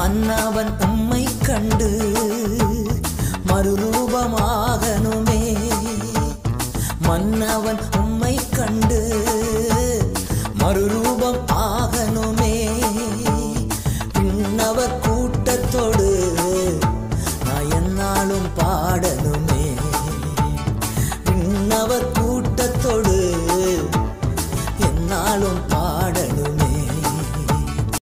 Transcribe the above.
மன்னவன் உம்மை கண்டு மறுரூபமாகணுமே. மன்னவன் உம்மை கண்டு மறுரூபம் ஆகணுமே. பின்னவர் கூட்டத்தோடு நான் என்னாலும் பாடணும்